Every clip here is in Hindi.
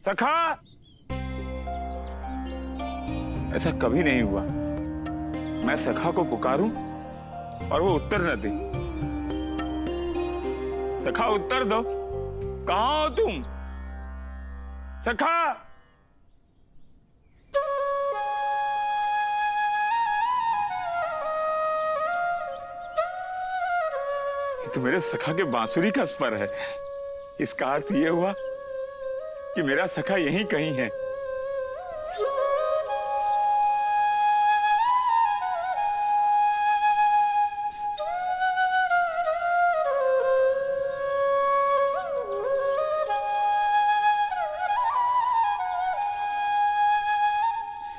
सखा! ऐसा कभी नहीं हुआ। मैं सखा को पुकारूं और वो उत्तर न दे। सखा, उत्तर दो। कहा हो तुम? सखा! ये तो मेरे सखा के बांसुरी का स्वर है। इसका अर्थ ये हुआ कि मेरा सखा यहीं कहीं है।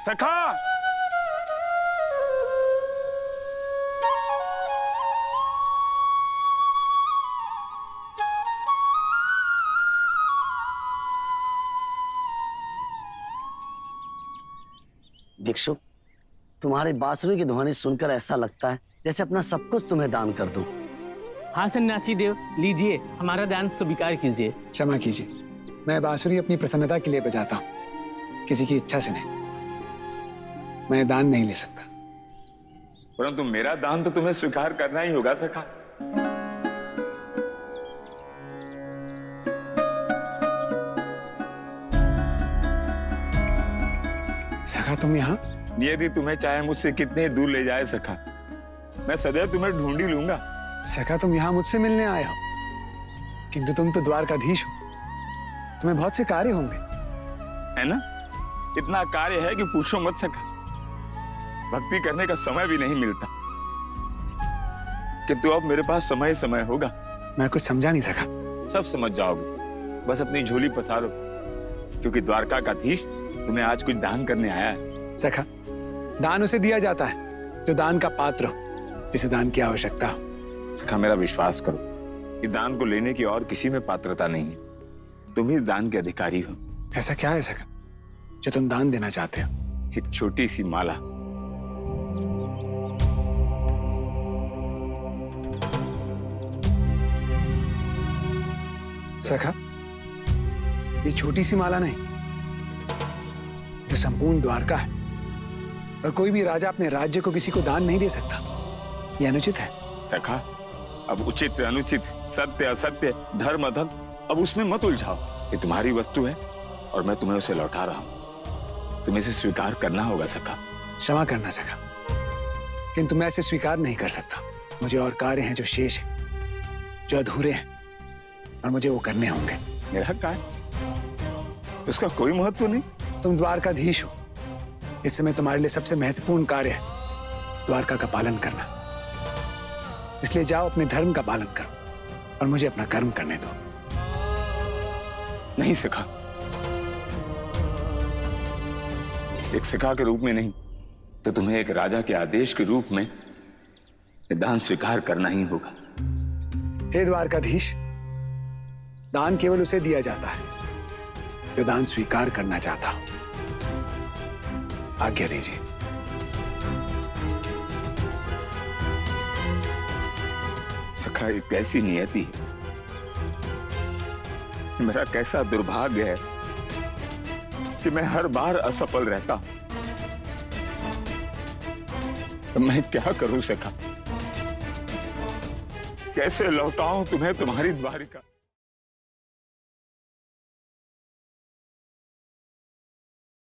सखा! भिक्षु तुम्हारी बांसुरी की ध्वनि सुनकर ऐसा लगता है जैसे अपना सब कुछ तुम्हें दान कर दूँ। हाँ सन्यासी देव लीजिए हमारा दान स्वीकार कीजिए। क्षमा कीजिए। मैं बांसुरी अपनी प्रसन्नता के लिए बजाता हूँ। किसी की इच्छा से नहीं। मैं दान नहीं ले सकता। परंतु मेरा दान तो तुम्हें स्वीकार करना ही होगा सखा। सखा तुम यहाँ? नियति तुम्हें चाहे मुझसे कितने दूर ले जाए सखा। मैं सदैव तुम्हें ढूंढ लूँगा। सखा तुम यहाँ मुझसे मिलने आए हो। किंतु तुम तो द्वारकाधीश हो। तुम्हें बहुत से कार्य होंगे। है ना? इतना कार्य है कि पूछो मत सका भक्ति करने का समय भी नहीं मिलता। कि तू अब मेरे पास समय समय होगा। मैं कुछ समझा नहीं सका सब समझ जाओगे। बस अपनी झोली पसारो। क्योंकि द्वारका का धीश तुम्हें आज कुछ दान करने आया है? सखा दान उसे दिया जाता है जो दान का पात्र हो जिसे दान की आवश्यकता हो। सखा मेरा विश्वास करो कि दान को लेने की और किसी में पात्रता नहीं है। तुम ही दान के अधिकारी हो। ऐसा क्या है सखा जो तुम दान देना चाहते हो? एक छोटी सी माला। सखा ये छोटी सी माला नहीं संपूर्ण द्वारका है। और कोई भी राजा अपने राज्य को किसी को दान नहीं दे सकता। ये अनुचित है। सखा अब उचित अनुचित सत्य असत्य धर्म अधर्म अब उसमें मत उलझाओ। ये तुम्हारी वस्तु है और मैं तुम्हें उसे लौटा रहा हूँ। तुम्हें इसे स्वीकार करना होगा सखा। क्षमा करना सखा। किंतु मैं इसे स्वीकार नहीं कर सकता। मुझे और कार्य हैं जो शेष हैं जो अधूरे हैं और मुझे वो करने होंगे। मेरा कार्य उसका कोई महत्व नहीं। तुम द्वारकाधीश हो। इस समय तुम्हारे लिए सबसे महत्वपूर्ण कार्य है द्वारका का पालन करना। इसलिए जाओ अपने धर्म का पालन करो और मुझे अपना कर्म करने दो। नहीं सखा। एक सिखा के रूप में नहीं तो तुम्हें एक राजा के आदेश के रूप में दान स्वीकार करना ही होगा। हे द्वारकाधीश दान केवल उसे दिया जाता है जो दान स्वीकार करना चाहता हो। आज्ञा दीजिए। सखा एक कैसी नियति? है मेरा कैसा दुर्भाग्य है कि मैं हर बार असफल रहता तो मैं क्या करूँ, सखा? कैसे लौटाऊं तुम्हें तुम्हारी द्वारिका?